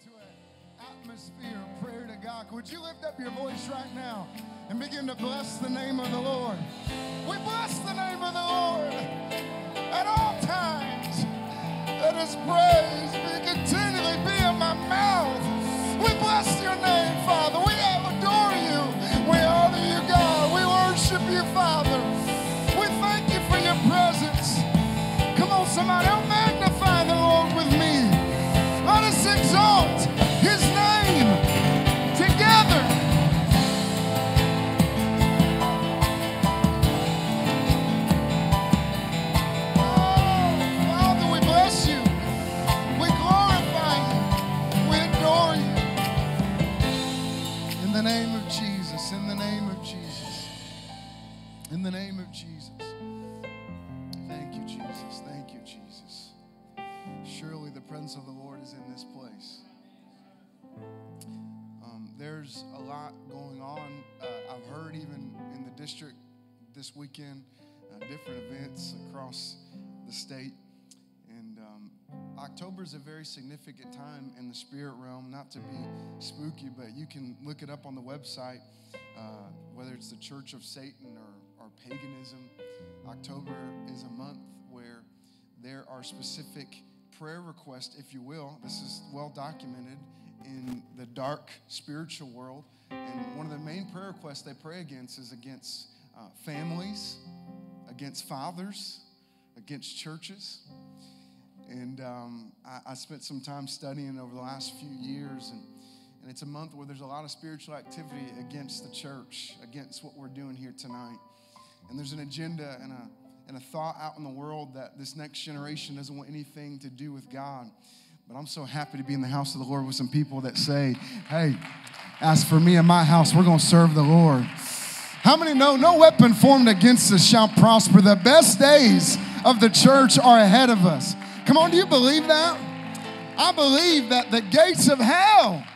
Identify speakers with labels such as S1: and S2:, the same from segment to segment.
S1: into an atmosphere of prayer to God. Would you lift up your voice right now and begin to bless the name of the Lord? We bless the name of the Lord at all times. Let His praise be continually be in my mouth. We bless your name, Father. We presence of the Lord is in this place. Um, there's a lot going on. Uh, I've heard even in the district this weekend, uh, different events across the state. And um, October is a very significant time in the spirit realm, not to be spooky, but you can look it up on the website, uh, whether it's the Church of Satan or, or paganism. October is a month where there are specific prayer request, if you will. This is well documented in the dark spiritual world. And one of the main prayer requests they pray against is against uh, families, against fathers, against churches. And um, I, I spent some time studying over the last few years, and, and it's a month where there's a lot of spiritual activity against the church, against what we're doing here tonight. And there's an agenda and a, and a thought out in the world that this next generation doesn't want anything to do with God. But I'm so happy to be in the house of the Lord with some people that say, hey, as for me and my house, we're going to serve the Lord. How many know no weapon formed against us shall prosper? The best days of the church are ahead of us. Come on, do you believe that? I believe that the gates of hell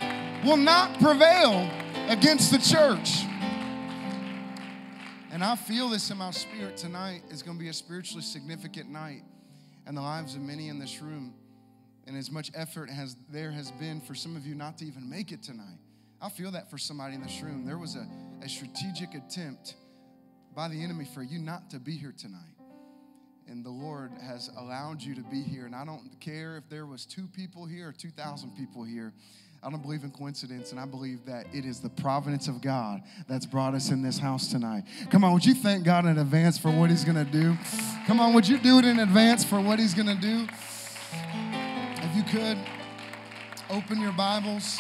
S1: will not prevail against the church. And I feel this in my spirit tonight is going to be a spiritually significant night in the lives of many in this room. And as much effort as there has been for some of you not to even make it tonight, I feel that for somebody in this room. There was a, a strategic attempt by the enemy for you not to be here tonight. And the Lord has allowed you to be here. And I don't care if there was two people here or 2,000 people here. I don't believe in coincidence, and I believe that it is the providence of God that's brought us in this house tonight. Come on, would you thank God in advance for what He's gonna do? Come on, would you do it in advance for what He's gonna do? If you could, open your Bibles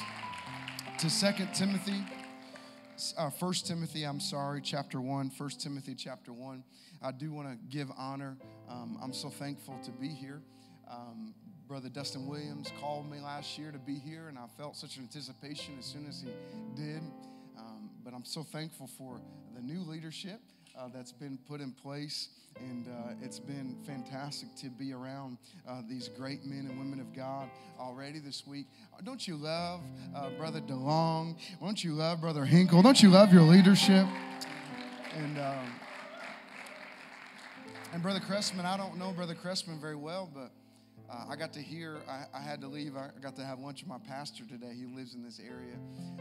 S1: to Second Timothy, uh, 1 Timothy, I'm sorry, chapter 1, 1 Timothy chapter 1. I do want to give honor. Um, I'm so thankful to be here. Um, Brother Dustin Williams called me last year to be here, and I felt such an anticipation as soon as he did. Um, but I'm so thankful for the new leadership uh, that's been put in place, and uh, it's been fantastic to be around uh, these great men and women of God already this week. Don't you love uh, Brother DeLong? Don't you love Brother Hinkle? Don't you love your leadership? And um, and Brother Cressman, I don't know Brother Cressman very well, but uh, I got to hear, I, I, had to leave. I got to have lunch with my pastor today. He lives in this area.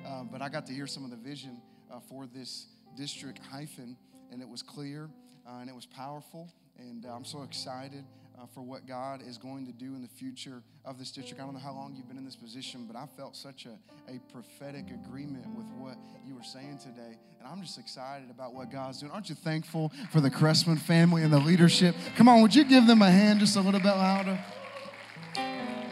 S1: Uh, but I got to hear some of the vision uh, for this district hyphen, and it was clear uh, and it was powerful. And uh, I'm so excited uh, for what God is going to do in the future of this district. I don't know how long you've been in this position, but I felt such a, a prophetic agreement with what you were saying today. And I'm just excited about what God's doing. Aren't you thankful for the Cressman family and the leadership? Come on, would you give them a hand just a little bit louder?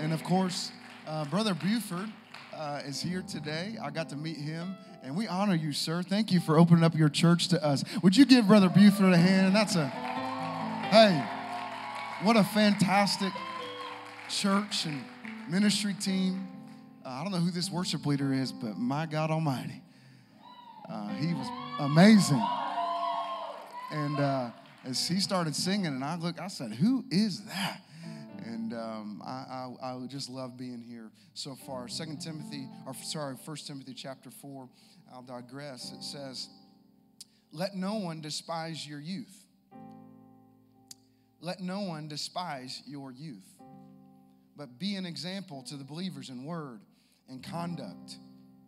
S1: And of course, uh, Brother Buford uh, is here today. I got to meet him, and we honor you, sir. Thank you for opening up your church to us. Would you give Brother Buford a hand? That's a, hey, what a fantastic church and ministry team. Uh, I don't know who this worship leader is, but my God Almighty, uh, he was amazing. And uh, as he started singing, and I looked, I said, Who is that? And um, I, I, I, just love being here so far. Second Timothy, or sorry, First Timothy chapter four. I'll digress. It says, "Let no one despise your youth. Let no one despise your youth, but be an example to the believers in word, and conduct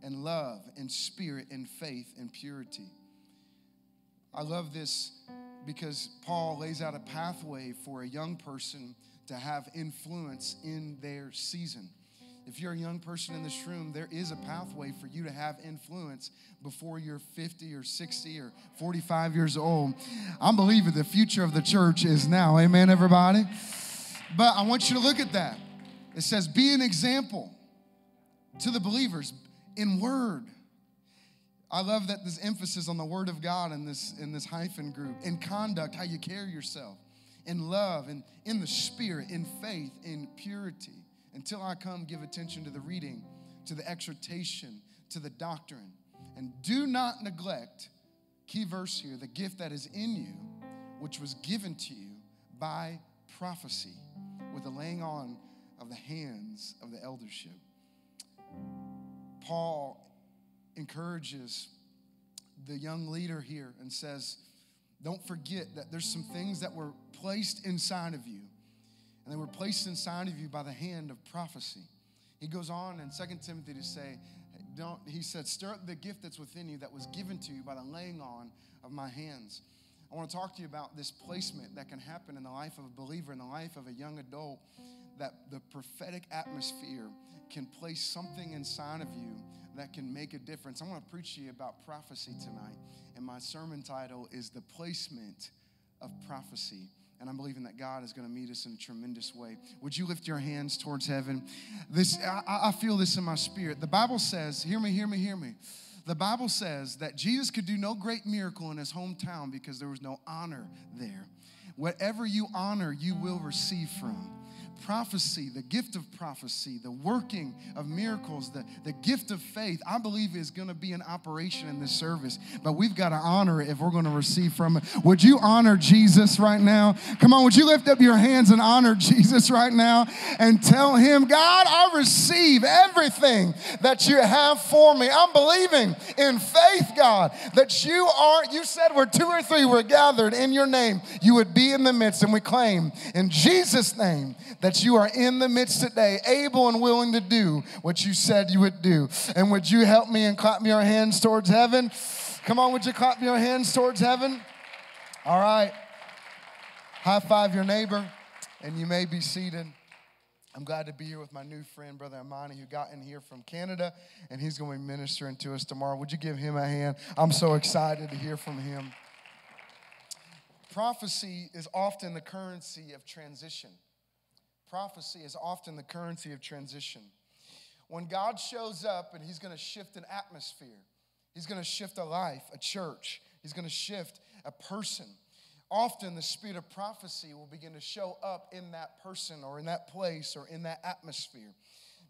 S1: and love and spirit and faith and purity. I love this because Paul lays out a pathway for a young person to have influence in their season. If you're a young person in this room, there is a pathway for you to have influence before you're 50 or 60 or 45 years old. I'm believing the future of the church is now. Amen, everybody? But I want you to look at that. It says, be an example to the believers in word. I love that this emphasis on the word of God in this, in this hyphen group, in conduct, how you carry yourself, in love, and in the spirit, in faith, in purity. Until I come, give attention to the reading, to the exhortation, to the doctrine. And do not neglect, key verse here, the gift that is in you, which was given to you by prophecy, with the laying on of the hands of the eldership. Paul encourages the young leader here and says, Don't forget that there's some things that were placed inside of you and they were placed inside of you by the hand of prophecy. He goes on in 2 Timothy to say, don't, he said, stir up the gift that's within you that was given to you by the laying on of my hands. I want to talk to you about this placement that can happen in the life of a believer, in the life of a young adult, that the prophetic atmosphere can place something inside of you that can make a difference. I want to preach to you about prophecy tonight, and my sermon title is The Placement of Prophecy and I'm believing that God is going to meet us in a tremendous way. Would you lift your hands towards heaven? This I, I feel this in my spirit. The Bible says, hear me, hear me, hear me. The Bible says that Jesus could do no great miracle in his hometown because there was no honor there. Whatever you honor, you will receive from prophecy, the gift of prophecy, the working of miracles, the, the gift of faith, I believe is going to be an operation in this service. But we've got to honor it if we're going to receive from it. Would you honor Jesus right now? Come on, would you lift up your hands and honor Jesus right now and tell him, God, I receive everything that you have for me. I'm believing in faith, God, that you are, you said where two or three were gathered in your name, you would be in the midst. And we claim in Jesus' name that you are in the midst today, able and willing to do what you said you would do. And would you help me and clap your hands towards heaven? Come on, would you clap your hands towards heaven? All right. High five your neighbor, and you may be seated. I'm glad to be here with my new friend, Brother Amani, who got in here from Canada, and he's going to be ministering to us tomorrow. Would you give him a hand? I'm so excited to hear from him. Prophecy is often the currency of transition. Prophecy is often the currency of transition. When God shows up and He's going to shift an atmosphere, He's going to shift a life, a church, He's going to shift a person. Often the spirit of prophecy will begin to show up in that person or in that place or in that atmosphere.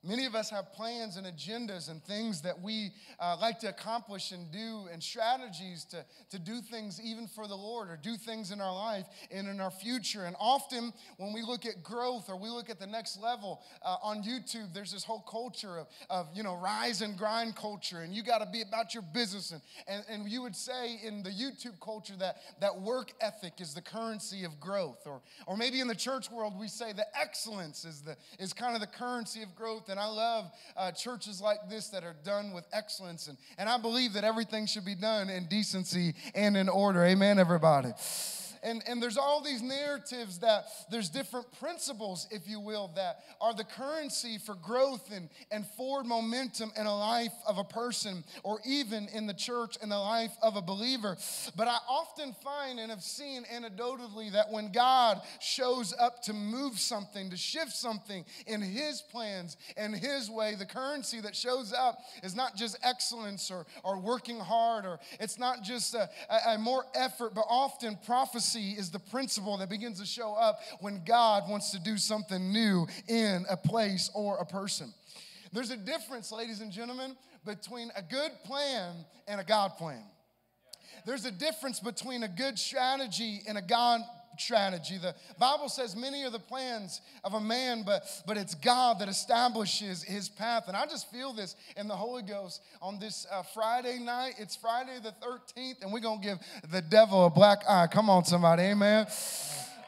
S1: Many of us have plans and agendas and things that we uh, like to accomplish and do, and strategies to, to do things even for the Lord or do things in our life and in our future. And often, when we look at growth or we look at the next level uh, on YouTube, there's this whole culture of, of you know, rise and grind culture, and you got to be about your business. And, and, and you would say in the YouTube culture that, that work ethic is the currency of growth. Or, or maybe in the church world, we say that excellence is, the, is kind of the currency of growth and I love uh, churches like this that are done with excellence. And, and I believe that everything should be done in decency and in order. Amen, everybody and, and there's all these narratives that there's different principles, if you will, that are the currency for growth and, and forward momentum in a life of a person or even in the church in the life of a believer. But I often find and have seen anecdotally that when God shows up to move something, to shift something in His plans and His way, the currency that shows up is not just excellence or, or working hard or it's not just a, a, a more effort, but often prophecy prophecy is the principle that begins to show up when God wants to do something new in a place or a person. There's a difference, ladies and gentlemen, between a good plan and a God plan. There's a difference between a good strategy and a God strategy. The Bible says many are the plans of a man, but, but it's God that establishes his path. And I just feel this in the Holy Ghost on this uh, Friday night. It's Friday the 13th, and we're going to give the devil a black eye. Come on, somebody. Amen.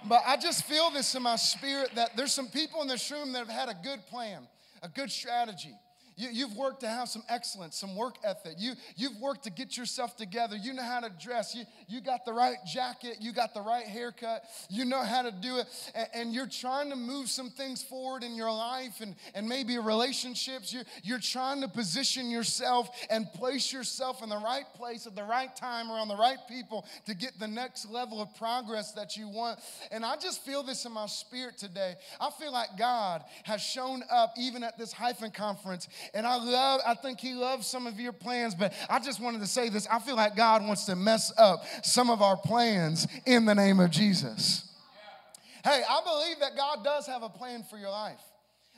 S1: But I just feel this in my spirit that there's some people in this room that have had a good plan, a good strategy. You, have worked to have some excellence, some work ethic. You, you've worked to get yourself together. You know how to dress. You, you got the right jacket. You got the right haircut. You know how to do it. And, and you're trying to move some things forward in your life and, and maybe relationships. You're, you're trying to position yourself and place yourself in the right place at the right time around the right people to get the next level of progress that you want. And I just feel this in my spirit today. I feel like God has shown up even at this hyphen conference and I love, I think He loves some of your plans, but I just wanted to say this. I feel like God wants to mess up some of our plans in the name of Jesus. Hey, I believe that God does have a plan for your life.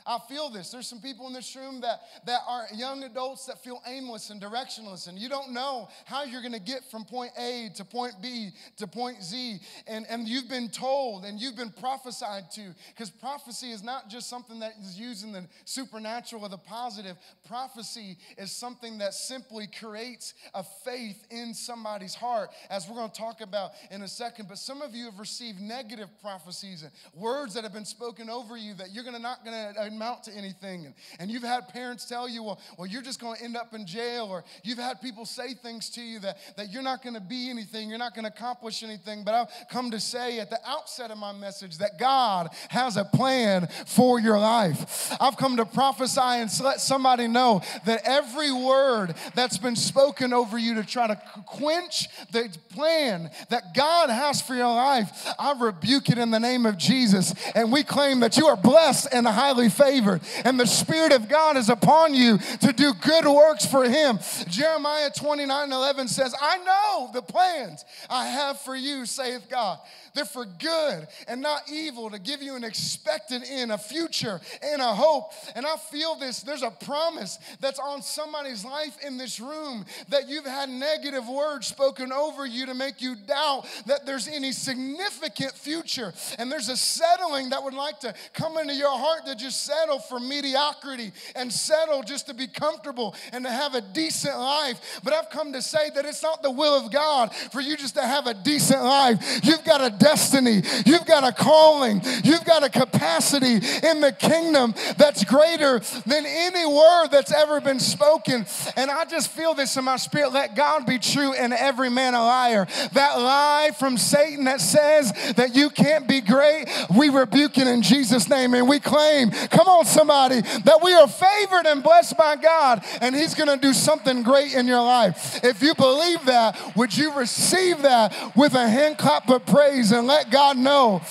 S1: I feel this. There's some people in this room that, that are young adults that feel aimless and directionless, and you don't know how you're going to get from point A to point B to point Z. And, and you've been told and you've been prophesied to, because prophecy is not just something that is used in the supernatural or the positive. Prophecy is something that simply creates a faith in somebody's heart, as we're going to talk about in a second. But some of you have received negative prophecies and words that have been spoken over you that you're gonna not going to amount to anything. And, and you've had parents tell you, well, well, you're just going to end up in jail. Or you've had people say things to you that, that you're not going to be anything, you're not going to accomplish anything. But I've come to say at the outset of my message that God has a plan for your life. I've come to prophesy and let somebody know that every word that's been spoken over you to try to quench the plan that God has for your life, I rebuke it in the name of Jesus. And we claim that you are blessed and highly favored favored, and the Spirit of God is upon you to do good works for Him. Jeremiah 29 11 says, I know the plans I have for you, saith God. They're for good and not evil to give you an expected end, a future, and a hope. And I feel this. There's a promise that's on somebody's life in this room that you've had negative words spoken over you to make you doubt that there's any significant future. And there's a settling that would like to come into your heart to just settle for mediocrity and settle just to be comfortable and to have a decent life. But I've come to say that it's not the will of God for you just to have a decent life. You've got a destiny. You've got a calling. You've got a capacity in the kingdom that's greater than any word that's ever been spoken. And I just feel this in my spirit. Let God be true and every man a liar. That lie from Satan that says that you can't be great, we rebuke it in Jesus' name and we claim, come on, somebody, that we are favored and blessed by God and He's gonna do something great in your life. If you believe that, would you receive that with a hand clap of praise? And let God know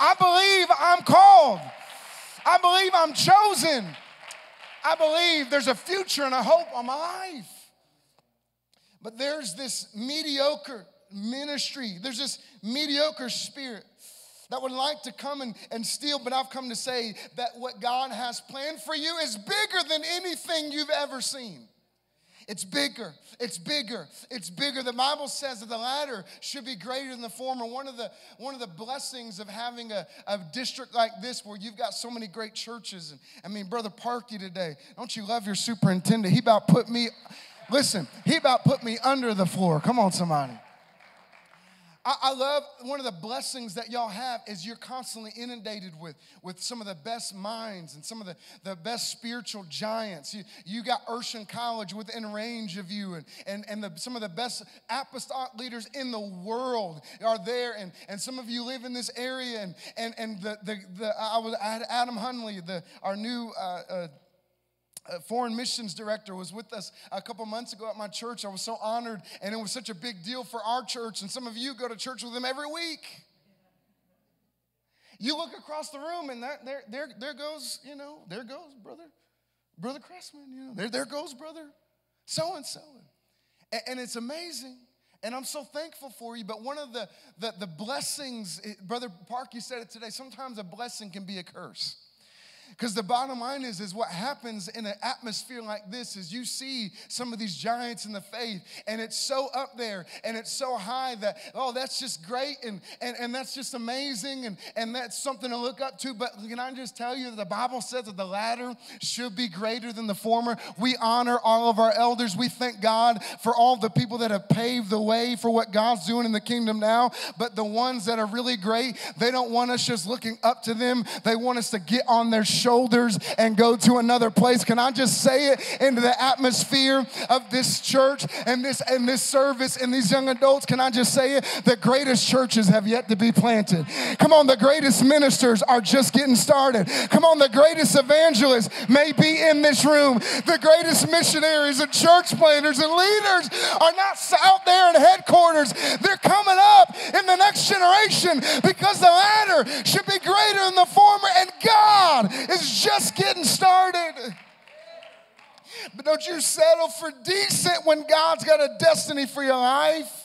S1: I believe I'm called. I believe I'm chosen. I believe there's a future and a hope on my life. But there's this mediocre ministry, there's this mediocre spirit that would like to come and, and steal, but I've come to say that what God has planned for you is bigger than anything you've ever seen. It's bigger. It's bigger. It's bigger. The Bible says that the latter should be greater than the former. One of the one of the blessings of having a, a district like this where you've got so many great churches. And I mean, Brother Parky today, don't you love your superintendent? He about put me, listen, he about put me under the floor. Come on, somebody. I, I, love one of the blessings that y'all have is you're constantly inundated with, with some of the best minds and some of the, the best spiritual giants. You, you got Urshan College within range of you, and, and, and the, some of the best apostolic leaders in the world are there. And, and some of you live in this area, and, and, and the, the, the, I, was, I had Adam Hunley, the, our new uh, uh, foreign missions director was with us a couple months ago at my church. I was so honored, and it was such a big deal for our church. And some of you go to church with him every week. You look across the room, and that, there, there, there goes, you know, there goes brother, brother Cressman. You know, there, there goes brother, so and so, and it's amazing. And I'm so thankful for you. But one of the, the, the blessings, Brother Park, you said it today, sometimes a blessing can be a curse. Because the bottom line is, is what happens in an atmosphere like this is you see some of these giants in the faith, and it's so up there and it's so high that, oh, that's just great and, and, and that's just amazing and, and that's something to look up to. But can I just tell you that the Bible says that the latter should be greater than the former? We honor all of our elders. We thank God for all the people that have paved the way for what God's doing in the kingdom now. But the ones that are really great, they don't want us just looking up to them, they want us to get on their shoulders and go to another place. Can I just say it into the atmosphere of this church and this and this service and these young adults? Can I just say it? The greatest churches have yet to be planted. Come on, the greatest ministers are just getting started. Come on, the greatest evangelists may be in this room. The greatest missionaries and church planters and leaders are not out there in headquarters. They're coming up in the next generation because the latter should be greater than the former, and God is just getting started. But don't you settle for decent when God's got a destiny for your life.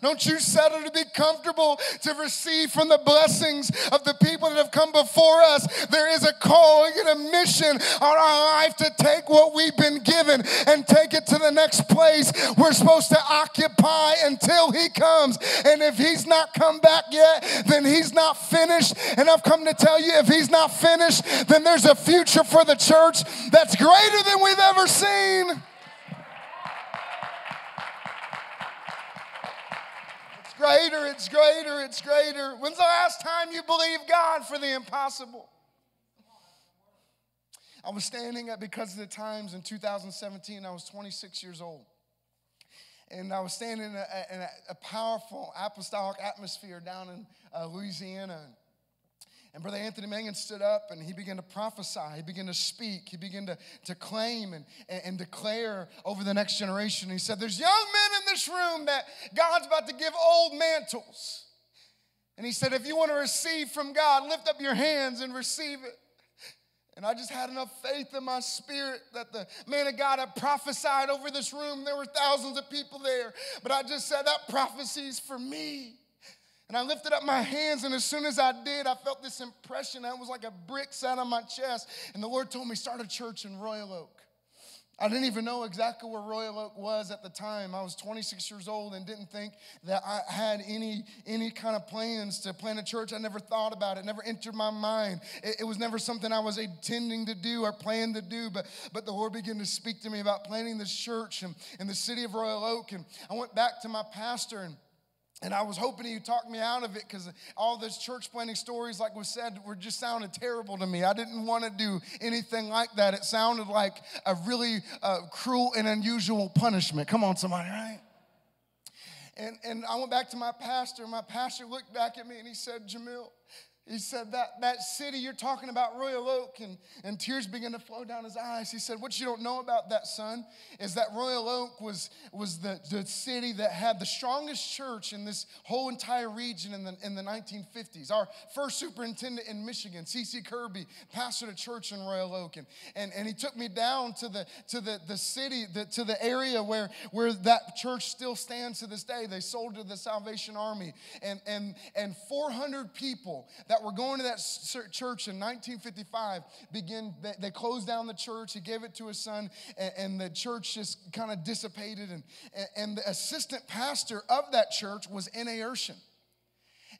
S1: Don't you settle to be comfortable to receive from the blessings of the people that have come before us. There is a calling and a mission on our life to take what we've been given and take it to the next place we're supposed to occupy until He comes. And if He's not come back yet, then He's not finished. And I've come to tell you if He's not finished, then there's a future for the church that's greater than we've ever seen. Greater, it's greater, it's greater. When's the last time you believed God for the impossible? I was standing at Because of the Times in 2017. I was 26 years old. And I was standing in a, in a, powerful apostolic atmosphere down in uh, Louisiana. And Brother Anthony Mangun stood up and he began to prophesy. He began to speak. He began to, to claim and, and, and declare over the next generation. He said, There's young men this room that God's about to give old mantles. And he said, If you want to receive from God, lift up your hands and receive it. And I just had enough faith in my spirit that the man of God had prophesied over this room. There were thousands of people there. But I just said, That prophecy's for me. And I lifted up my hands, and as soon as I did, I felt this impression. that was like a brick sat on my chest. And the Lord told me, start a church in Royal Oak. I didn't even know exactly where Royal Oak was at the time. I was 26 years old and didn't think that I had any, any kind of plans to plant a church. I never thought about it, never entered my mind. It, it was never something I was intending to do or planned to do. But, but the Lord began to speak to me about planting this church in, in the city of Royal Oak. And I went back to my pastor and and I was hoping he'd talk me out of it because all those church planting stories, like we said, were just sounded terrible to me. I didn't want to do anything like that. It sounded like a really uh, cruel and unusual punishment. Come on, somebody, right? And, and I went back to my pastor. And my pastor looked back at me and he said, Joumeel, he said, that, that city you're talking about, Royal Oak, and, and tears began to flow down his eyes. He said, What you don't know about that, son, is that Royal Oak was, was the, the city that had the strongest church in this whole entire region in the, in the 1950s. Our first superintendent in Michigan, C.C. Kirby, pastored a church in Royal Oak. And, and, and he took me down to the, to the, the city, the, to the area where, where that church still stands to this day. They sold to the Salvation Army. And, and, and 400 people that that were going to that church in 1955 begin, they closed down the church. He gave it to his son, and, the church just kind of dissipated. And, and the assistant pastor of that church was N.A. Urshan.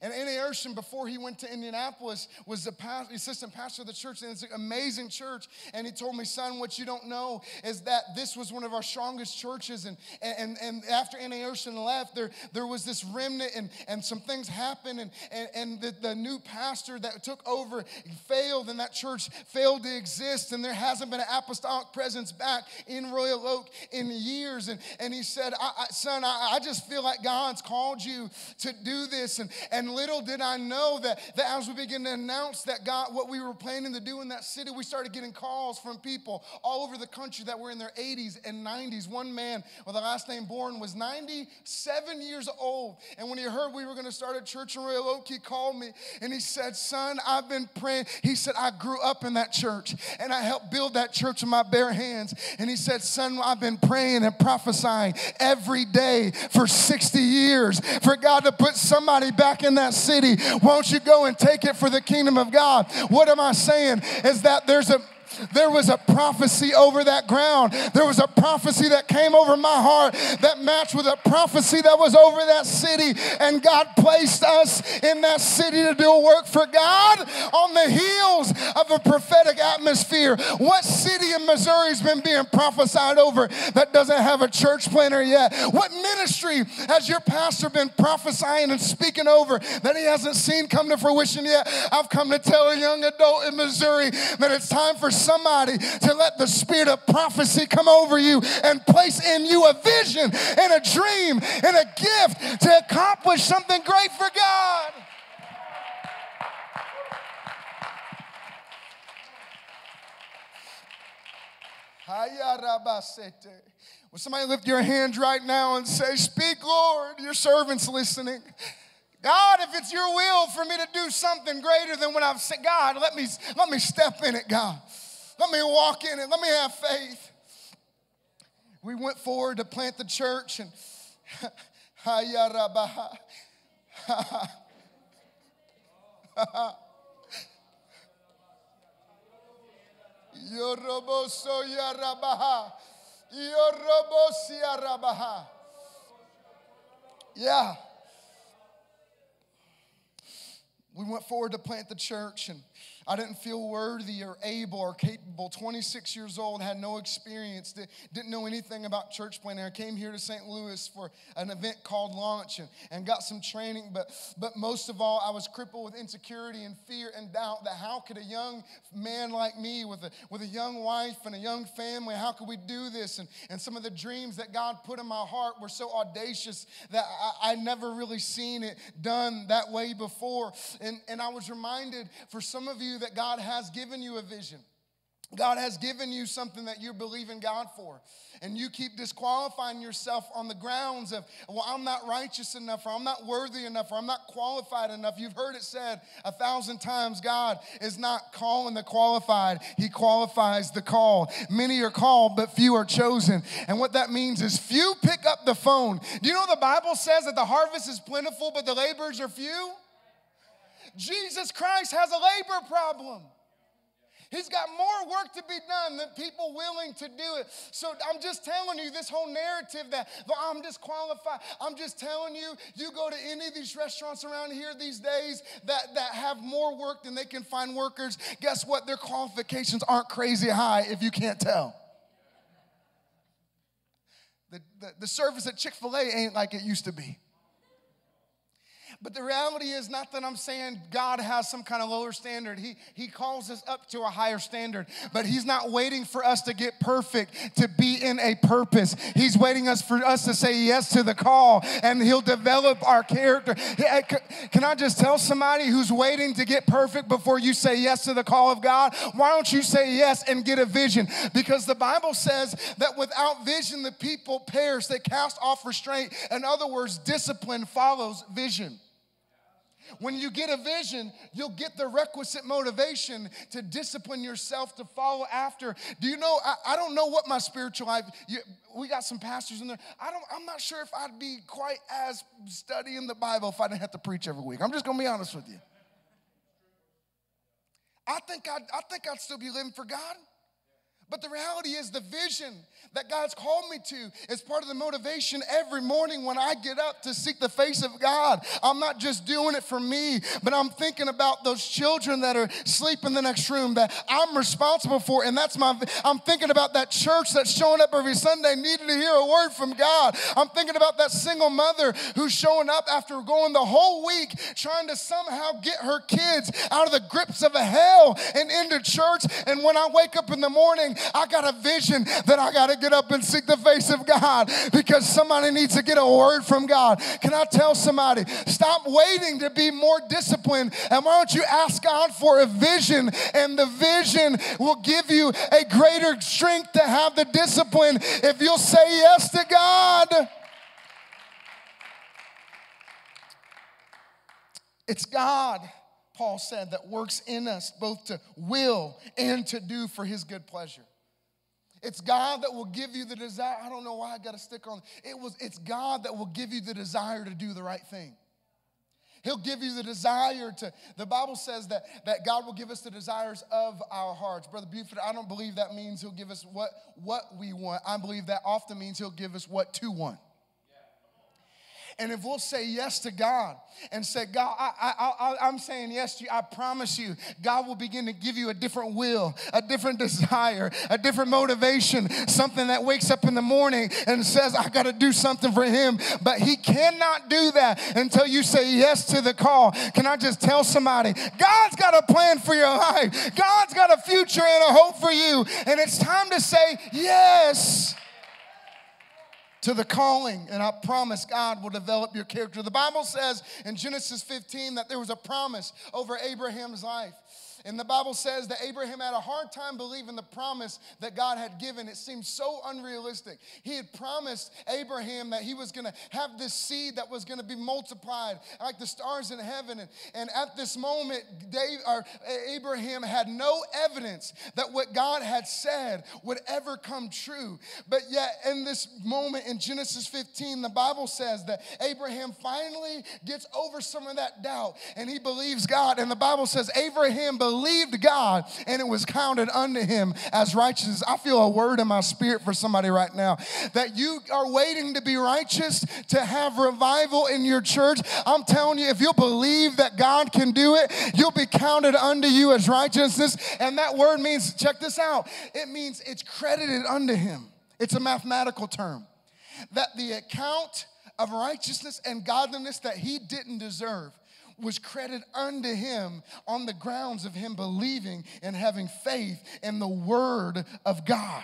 S1: And N.A. Urshan, before he went to Indianapolis, was the past, assistant pastor of the church. And it's an amazing church. And he told me, son, what you don't know is that this was one of our strongest churches. And, and, and after N.A. Urshan left, there, there was this remnant and, and some things happened. And, and, and the, the new pastor that took over failed, and that church failed to exist. And there hasn't been an apostolic presence back in Royal Oak in years. And, and he said, I, I, son, I, I just feel like God's called you to do this. And, and little did I know that, that as we began to announce that God, what we were planning to do in that city, we started getting calls from people all over the country that were in their 80s and 90s. One man with the last name Born was 97 years old. And when he heard we were going to start a church in Royal Oak, he called me and he said, Son, I've been praying. He said, I grew up in that church and I helped build that church with my bare hands. And he said, Son, I've been praying and prophesying every day for 60 years for God to put somebody back in that that city. Won't you go and take it for the kingdom of God? What am I saying? Is that there's a there was a prophecy over that ground. There was a prophecy that came over my heart that matched with a prophecy that was over that city. And God placed us in that city to do work for God on the heels of a prophetic atmosphere. What city in Missouri has been being prophesied over that doesn't have a church planter yet? What ministry has your pastor been prophesying and speaking over that he hasn't seen come to fruition yet? I've come to tell a young adult in Missouri that it's time for somebody to let the spirit of prophecy come over you and place in you a vision and a dream and a gift to accomplish something great for God. Will somebody lift your hands right now and say, Speak, Lord, your servant's listening. God, if it's your will for me to do something greater than what I've said, God, let me, let me step in it, God. Let me walk in it. Let me have faith. We went forward to plant the church and Yoroboso yarabaha. Yorobosi yarabaha. Yeah. We went forward to plant the church and I didn't feel worthy or able or capable. 26 years old, had no experience, didn't know anything about church planting. I came here to St. Louis for an event called Launch and, and got some training, but, but most of all, I was crippled with insecurity and fear and doubt that how could a young man like me with a, with a young wife and a young family, how could we do this? And, and some of the dreams that God put in my heart were so audacious that I, I never really seen it done that way before. And, and I was reminded for some of you that God has given you a vision. God has given you something that you're believing God for. And you keep disqualifying yourself on the grounds of, well, I'm not righteous enough, or I'm not worthy enough, or I'm not qualified enough. You've heard it said a thousand times God is not calling the qualified, He qualifies the called. Many are called, but few are chosen. And what that means is few pick up the phone. Do you know the Bible says that the harvest is plentiful, but the laborers are few? Jesus Christ has a labor problem. He's got more work to be done than people willing to do it. So I'm just telling you this whole narrative that well, I'm disqualified. I'm just telling you, you go to any of these restaurants around here these days that, that have more work than they can find workers. Guess what? Their qualifications aren't crazy high if you can't tell. The, the, the service at Chick fil A ain't like it used to be. But the reality is not that I'm saying God has some kind of lower standard. He, he calls us up to a higher standard, but He's not waiting for us to get perfect to be in a purpose. He's waiting us for us to say yes to the call, and He'll develop our character. Can I just tell somebody who's waiting to get perfect before you say yes to the call of God? Why don't you say yes and get a vision? Because the Bible says that without vision, the people perish. They cast off restraint. In other words, discipline follows vision. When you get a vision, you'll get the requisite motivation to discipline yourself to follow after. Do you know? I, I don't know what my spiritual life. You, we got some pastors in there. I don't. I'm not sure if I'd be quite as studying the Bible if I didn't have to preach every week. I'm just gonna be honest with you. I think I'd, I think I'd still be living for God. But the reality is, the vision that God's called me to is part of the motivation every morning when I get up to seek the face of God. I'm not just doing it for me, but I'm thinking about those children that are sleeping in the next room that I'm responsible for. And that's my, I'm thinking about that church that's showing up every Sunday needing to hear a word from God. I'm thinking about that single mother who's showing up after going the whole week trying to somehow get her kids out of the grips of a hell and into church. And when I wake up in the morning, I got a vision that I got to get up and seek the face of God because somebody needs to get a word from God. Can I tell somebody, stop waiting to be more disciplined and why don't you ask God for a vision and the vision will give you a greater strength to have the discipline if you'll say yes to God. It's God. Paul said, that works in us both to will and to do for his good pleasure. It's God that will give you the desire. I don't know why I got to stick on it. Was it's God that will give you the desire to do the right thing. He'll give you the desire to, the Bible says that, that God will give us the desires of our hearts. Brother Buford, I don't believe that means He'll give us what, what we want. I believe that often means He'll give us what to want. And if we'll say yes to God and say, God, I, I, am saying yes to you, I promise you, God will begin to give you a different will, a different desire, a different motivation, something that wakes up in the morning and says, I got to do something for Him. But He cannot do that until you say yes to the call. Can I just tell somebody, God's got a plan for your life, God's got a future and a hope for you. And it's time to say yes to the calling, and I promise God will develop your character. The Bible says in Genesis 15 that there was a promise over Abraham's life. And the Bible says that Abraham had a hard time believing the promise that God had given. It seemed so unrealistic. He had promised Abraham that he was going to have this seed that was going to be multiplied like the stars in heaven. And, and at this moment, Dave, or Abraham had no evidence that what God had said would ever come true. But yet, in this moment in Genesis 15, the Bible says that Abraham finally gets over some of that doubt and he believes God. And the Bible says Abraham believed believed God and it was counted unto him as righteousness. I feel a word in my spirit for somebody right now that you are waiting to be righteous, to have revival in your church. I'm telling you, if you'll believe that God can do it, you'll be counted unto you as righteousness. And that word means, check this out, it means it's credited unto him. It's a mathematical term. That the account of righteousness and godliness that he didn't deserve was credited unto him on the grounds of him believing and having faith in the word of God.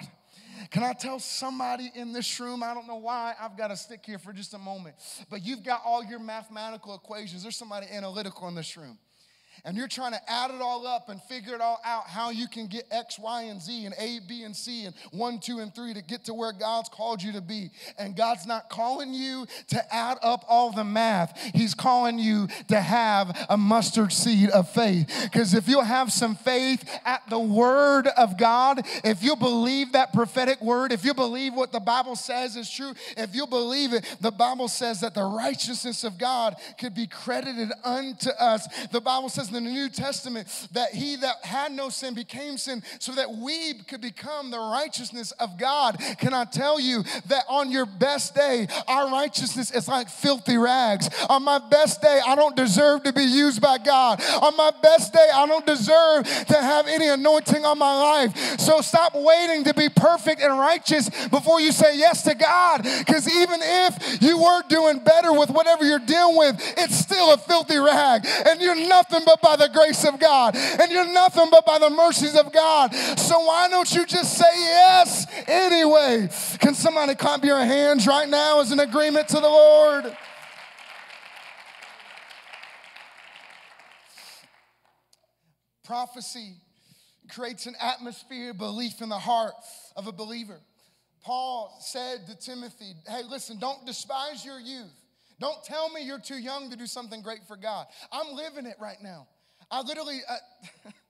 S1: Can I tell somebody in this room? I don't know why I've got to stick here for just a moment, but you've got all your mathematical equations. There's somebody analytical in this room and you're trying to add it all up and figure it all out how you can get X, Y, and Z and A, B, and C and one, two, and three to get to where God's called you to be. And God's not calling you to add up all the math, He's calling you to have a mustard seed of faith. Because if you'll have some faith at the word of God, if you believe that prophetic word, if you believe what the Bible says is true, if you believe it, the Bible says that the righteousness of God could be credited unto us. The Bible says in the New Testament that he that had no sin became sin so that we could become the righteousness of God. Can I tell you that on your best day, our righteousness is like filthy rags? On my best day, I don't deserve to be used by God. On my best day, I don't deserve to have any anointing on my life. So stop waiting to be perfect and righteous before you say yes to God. Because even if you were doing better with whatever you're dealing with, it's still a filthy rag. And you're nothing but by the grace of God, and you're nothing but by the mercies of God. So why don't you just say yes anyway? Can somebody clap your hands right now as an agreement to the Lord? Prophecy creates an atmosphere of belief in the heart of a believer. Paul said to Timothy, Hey, listen, don't despise your youth. Don't tell me you're too young to do something great for God. I'm living it right now. I literally, uh,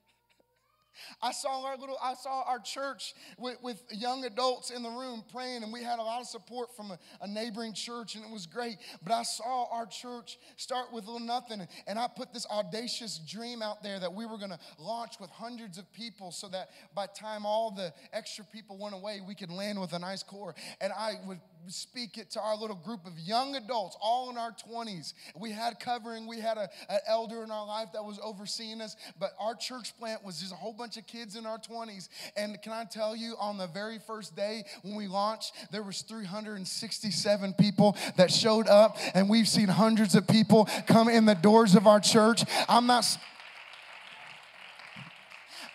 S1: I saw our little, I saw our church with, with, young adults in the room praying, and we had a lot of support from a, a, neighboring church, and it was great. But I saw our church start with little nothing, and I put this audacious dream out there that we were going to launch with hundreds of people, so that by time all the extra people went away, we could land with a nice core. And I would speak it to our little group of young adults, all in our 20s. We had covering, we had a, an elder in our life that was overseeing us, but our church plant was just a whole bunch of kids in our 20s. And can I tell you, on the very first day when we launched, there was 367 people that showed up, and we've seen hundreds of people come in the doors of our church. I'm not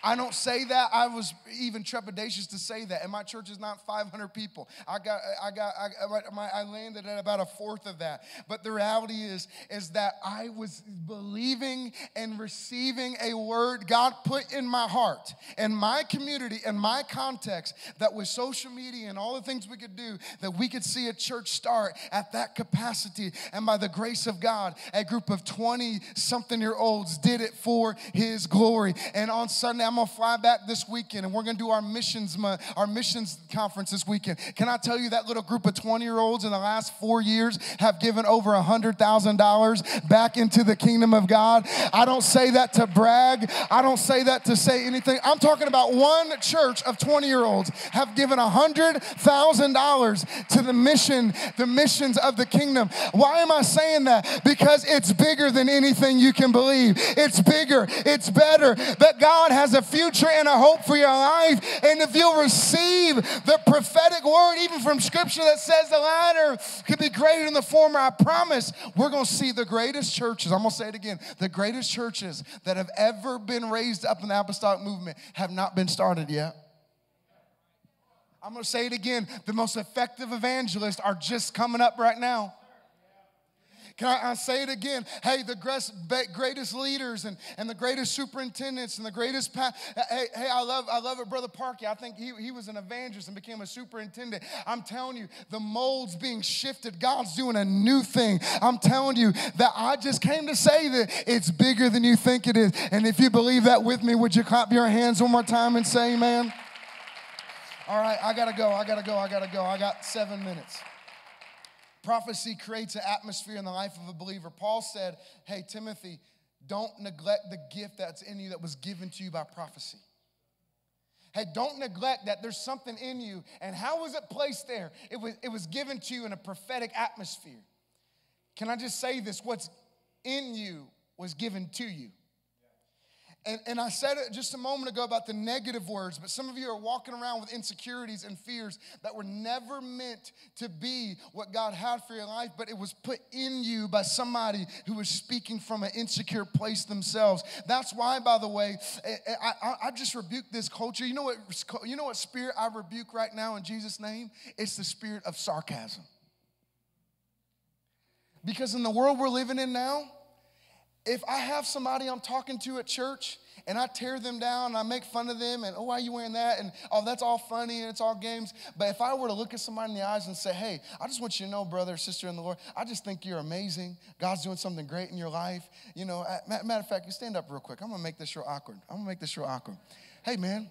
S1: I don't say that. I was even trepidatious to say that. And my church is not 500 people. I got, I got, I, I landed at about a fourth of that. But the reality is, is that I was believing and receiving a word God put in my heart, in my community, in my context, that with social media and all the things we could do, that we could see a church start at that capacity. And by the grace of God, a group of 20 something year olds did it for His glory. And on Sunday, I'm gonna fly back this weekend and we're gonna do our missions our missions conference this weekend. Can I tell you that little group of 20 year olds in the last four years have given over a hundred thousand dollars back into the kingdom of God? I don't say that to brag. I don't say that to say anything. I'm talking about one church of 20 year olds have given a hundred thousand dollars to the mission, the missions of the kingdom. Why am I saying that? Because it's bigger than anything you can believe. It's bigger. It's better. That God has a future and a hope for your life. And if you'll receive the prophetic word, even from scripture that says the latter could be greater than the former, I promise we're going to see the greatest churches. I'm going to say it again. The greatest churches that have ever been raised up in the apostolic movement have not been started yet. I'm going to say it again. The most effective evangelists are just coming up right now. Can I, I, say it again? Hey, the greatest leaders and, and the greatest superintendents and the greatest, pa- uh, hey, hey, I love, I love it, Brother Parky. I think he, he was an evangelist and became a superintendent. I'm telling you, the mold's being shifted. God's doing a new thing. I'm telling you that I just came to say that it's bigger than you think it is. And if you believe that with me, would you clap your hands one more time and say amen? All right, I gotta go, I gotta go, I gotta go. I got seven minutes. Prophecy creates an atmosphere in the life of a believer. Paul said, Hey, Timothy, don't neglect the gift that's in you that was given to you by prophecy. Hey, don't neglect that there's something in you. And how was it placed there? It was, it was given to you in a prophetic atmosphere. Can I just say this? What's in you was given to you. And, and I said it just a moment ago about the negative words, but some of you are walking around with insecurities and fears that were never meant to be what God had for your life, but it was put in you by somebody who was speaking from an insecure place themselves. That's why, by the way, eh, eh, I, I, I just rebuke this culture. You know, what, you know what spirit I rebuke right now in Jesus' name? It's the spirit of sarcasm. Because in the world we're living in now, if I have somebody I'm talking to at church and I tear them down and I make fun of them and, oh, why are you wearing that? And, oh, that's all funny and it's all games. But if I were to look at somebody in the eyes and say, hey, I just want you to know, brother, sister in the Lord, I just think you're amazing. God's doing something great in your life. You know, matter of fact, you stand up real quick. I'm going to make this real awkward. I'm going to make this real awkward. Hey, man,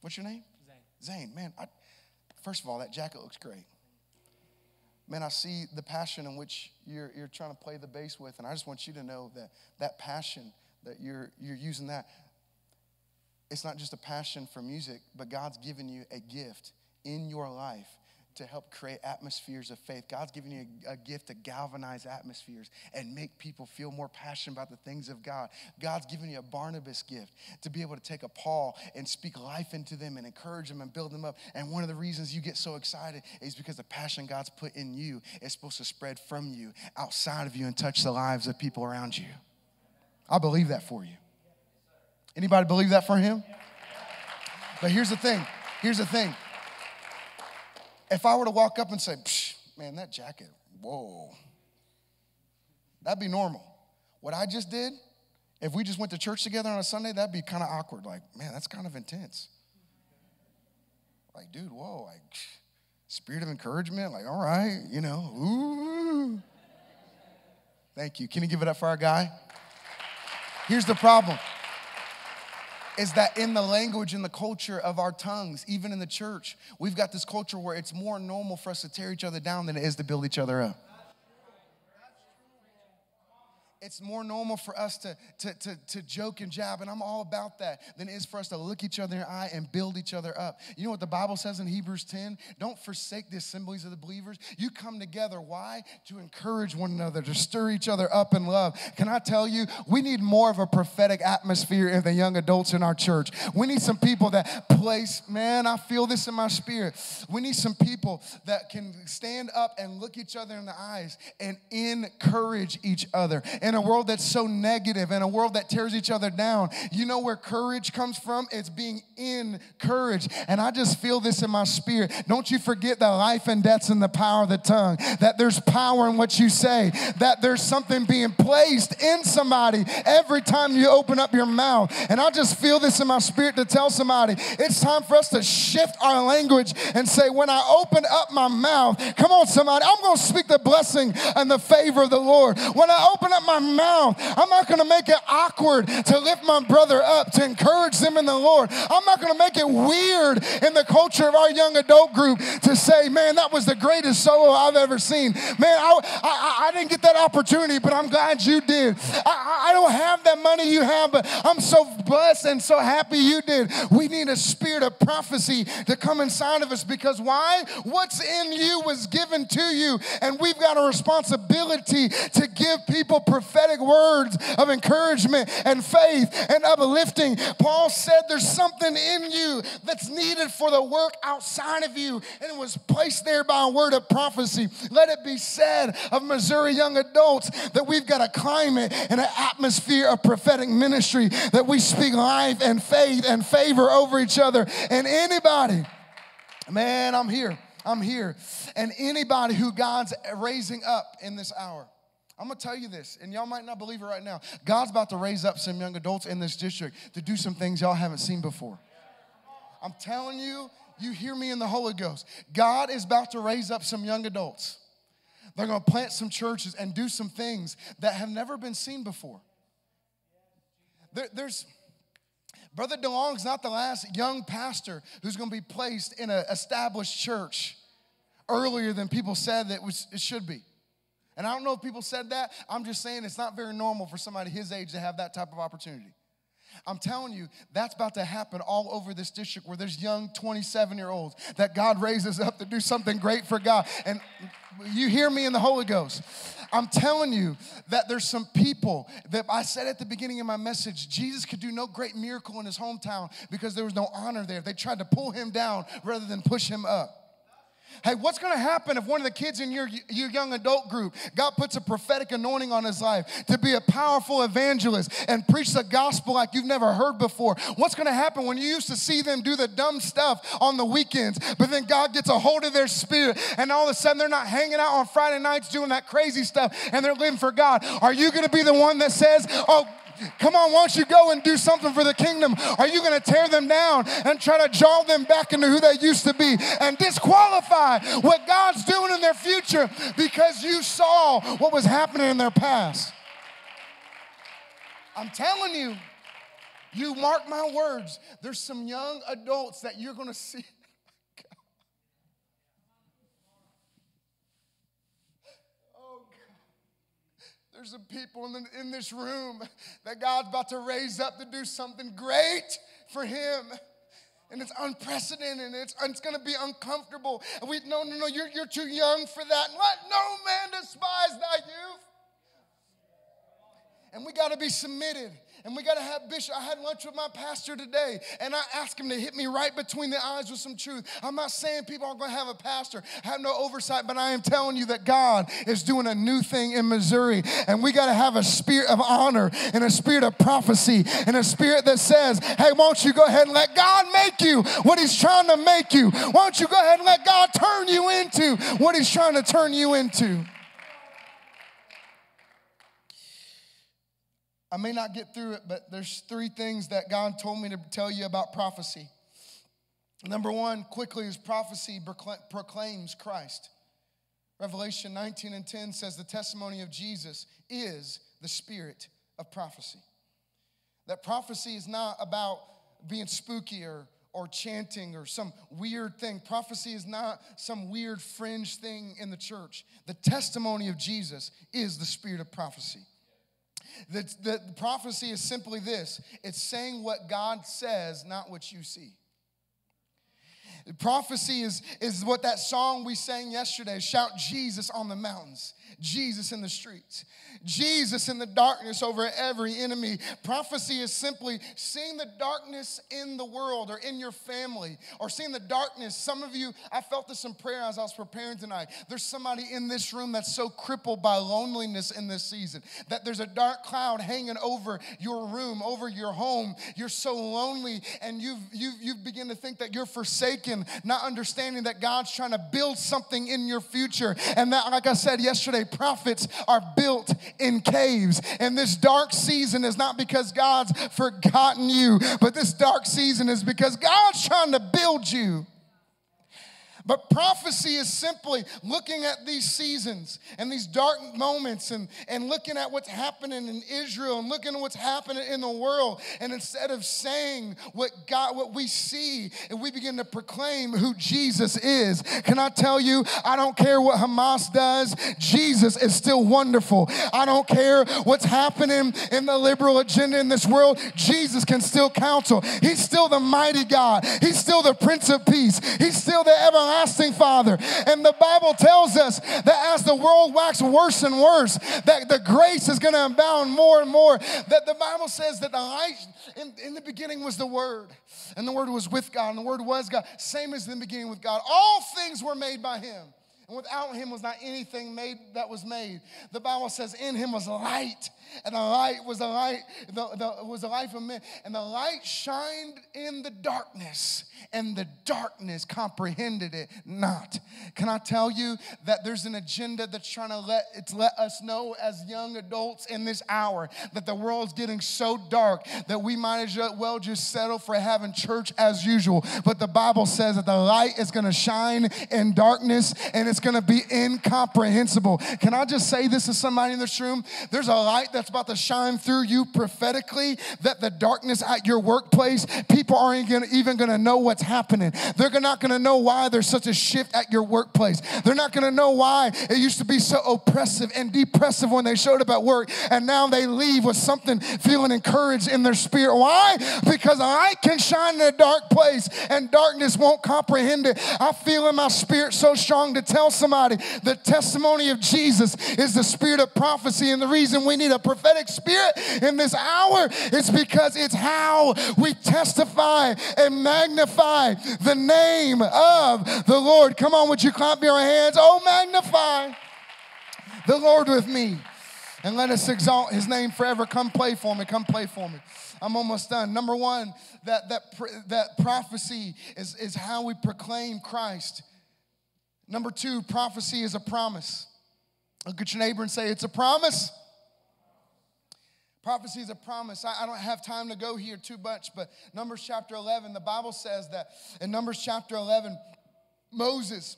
S1: what's your name? Zane. Zane, man, I, first of all, that jacket looks great man, I see the passion in which you're, you're trying to play the bass with. And I just want you to know that that passion, that you're, you're using that, it's not just a passion for music, but God's given you a gift in your life to help create atmospheres of faith. God's given you a, a, gift to galvanize atmospheres and make people feel more passionate about the things of God. God's given you a Barnabas gift to be able to take a Paul and speak life into them and encourage them and build them up. And one of the reasons you get so excited is because the passion God's put in you is supposed to spread from you outside of you and touch the lives of people around you. I believe that for you. Anybody believe that for him? But here's the thing. Here's the thing. If I were to walk up and say, man, that jacket, whoa, that'd be normal. What I just did, if we just went to church together on a Sunday, that'd be kind of awkward. Like, man, that's kind of intense. Like, dude, whoa, like, spirit of encouragement, like, all right, you know, ooh. Thank you. Can you give it up for our guy? Here's the problem is that in the language and the culture of our tongues, even in the church, we've got this culture where it's more normal for us to tear each other down than it is to build each other up it's more normal for us to, to, to, to joke and jab, and I'm all about that, than it is for us to look each other in the eye and build each other up. You know what the Bible says in Hebrews 10? Don't forsake the assemblies of the believers. You come together. Why? To encourage one another, to stir each other up in love. Can I tell you, we need more of a prophetic atmosphere in the young adults in our church. We need some people that place, man, I feel this in my spirit. We need some people that can stand up and look each other in the eyes and encourage each other. In a world that's so negative, in a world that tears each other down. You know where courage comes from? It's being encouraged. And I just feel this in my spirit. Don't you forget that life and death's in the power of the tongue, that there's power in what you say, that there's something being placed in somebody every time you open up your mouth. And I just feel this in my spirit to tell somebody it's time for us to shift our language and say, when I open up my mouth, come on, somebody, I'm going to speak the blessing and the favor of the Lord. When I open up my my mouth. I'm not going to make it awkward to lift my brother up, to encourage them in the Lord. I'm not going to make it weird in the culture of our young adult group to say, man, that was the greatest solo I've ever seen. Man, I, I, I didn't get that opportunity, but I'm glad you did. I, I don't have that money you have, but I'm so blessed and so happy you did. We need a spirit of prophecy to come inside of us because why? What's in you was given to you, and we've got a responsibility to give people prophetic words of encouragement and faith and uplifting. Paul said there's something in you that's needed for the work outside of you, and it was placed there by a word of prophecy. Let it be said of Missouri young adults that we've got a climate and an atmosphere of prophetic ministry, that we speak life and faith and favor over each other. And anybody, man, I'm here. I'm here. And anybody who God's raising up in this hour. I'm gonna tell you this, and y'all might not believe it right now. God's about to raise up some young adults in this district to do some things y'all haven't seen before. I'm telling you, you hear me in the Holy Ghost. God is about to raise up some young adults. They're gonna plant some churches and do some things that have never been seen before. There, there's Brother DeLong's not the last young pastor who's going to be placed in an established church earlier than people said that it should be. And I don't know if people said that. I'm just saying it's not very normal for somebody his age to have that type of opportunity. I'm telling you, that's about to happen all over this district where there's young 27 year olds that God raises up to do something great for God. And you hear me in the Holy Ghost. I'm telling you that there's some people that I said at the beginning of my message, Jesus could do no great miracle in his hometown because there was no honor there. They tried to pull him down rather than push him up. Hey, what's going to happen if one of the kids in your, your young adult group, God puts a prophetic anointing on his life to be a powerful evangelist and preach the gospel like you've never heard before? What's going to happen when you used to see them do the dumb stuff on the weekends, but then God gets a hold of their spirit and all of a sudden they're not hanging out on Friday nights doing that crazy stuff and they're living for God? Are you going to be the one that says, Oh, Come on, why don't you go and do something for the kingdom? Are you going to tear them down and try to draw them back into who they used to be and disqualify what God's doing in their future because you saw what was happening in their past? I'm telling you, you mark my words, there's some young adults that you're going to see There's some people in, the, in this room that God's about to raise up to do something great for Him. And it's unprecedented and it's, it's going to be uncomfortable. And we, no, no, no, you're, you're too young for that. Let no man despise thy youth. And we got to be submitted. And we got to have Bishop. I had lunch with my pastor today, and I asked him to hit me right between the eyes with some truth. I'm not saying people aren't going to have a pastor, have no oversight, but I am telling you that God is doing a new thing in Missouri. And we got to have a spirit of honor and a spirit of prophecy and a spirit that says, hey, won't you go ahead and let God make you what He's trying to make you? Why don't you go ahead and let God turn you into what He's trying to turn you into? I may not get through it, but there's three things that God told me to tell you about prophecy. Number one, quickly, is prophecy proclaims Christ. Revelation 19 and 10 says the testimony of Jesus is the spirit of prophecy. That prophecy is not about being spooky or, or chanting or some weird thing. Prophecy is not some weird fringe thing in the church. The testimony of Jesus is the spirit of prophecy. The, the, prophecy is simply this it's saying what God says, not what you see. Prophecy is, is what that song we sang yesterday shout Jesus on the mountains, Jesus in the streets. Jesus in the darkness over every enemy. Prophecy is simply seeing the darkness in the world or in your family or seeing the darkness. Some of you, I felt this in prayer as I was preparing tonight. There's somebody in this room that's so crippled by loneliness in this season that there's a dark cloud hanging over your room, over your home. You're so lonely and you've, you've, you've begin to think that you're forsaken, not understanding that God's trying to build something in your future. And that, like I said yesterday, prophets are built in caves. And this dark season is not because God's forgotten you, but this dark season is because God's trying to build you. But prophecy is simply looking at these seasons and these dark moments and, and looking at what's happening in Israel and looking at what's happening in the world. And instead of saying what God, what we see, and we begin to proclaim who Jesus is. Can I tell you, I don't care what Hamas does, Jesus is still wonderful. I don't care what's happening in the liberal agenda in this world, Jesus can still counsel. He's still the mighty God, He's still the Prince of Peace, He's still the everlasting everlasting Father. And the Bible tells us that as the world waxes worse and worse, that the grace is going to abound more and more. That the Bible says that the light in, in the beginning was the Word, and the Word was with God, and the Word was God. Same as in the beginning with God. All things were made by Him. And without him was not anything made that was made. The Bible says, in him was light, and the light was the light, the, the, was the life of men. And the light shined in the darkness, and the darkness comprehended it not. Can I tell you that there's an agenda that's trying to let it's let us know as young adults in this hour that the world's getting so dark that we might as well just settle for having church as usual. But the Bible says that the light is going to shine in darkness and it's going to be incomprehensible. Can I just say this to somebody in this room? There's a light that's about to shine through you prophetically that the darkness at your workplace, people aren't even going to know what's happening. They're not going to know why there's such a shift at your workplace. They're not going to know why it used to be so oppressive and depressive when they showed up at work, and now they leave with something feeling encouraged in their spirit. Why? Because I can shine in a dark place, and darkness won't comprehend it. I feel in my spirit so strong to tell somebody the testimony of Jesus is the spirit of prophecy, and the reason we need a prophetic spirit in this hour, it's because it's how we testify and magnify the name of the Lord. Come on, would you clap your hands? Oh, magnify the Lord with me. And let us exalt his name forever. Come play for me. Come play for me. I'm almost done. Number one, that, that, that prophecy is, is how we proclaim Christ. Number two, prophecy is a promise. Look at your neighbor and say, It's a promise. Prophecy is a promise. I, I, don't have time to go here too much, but Numbers chapter 11, the Bible says that in Numbers chapter 11, Moses,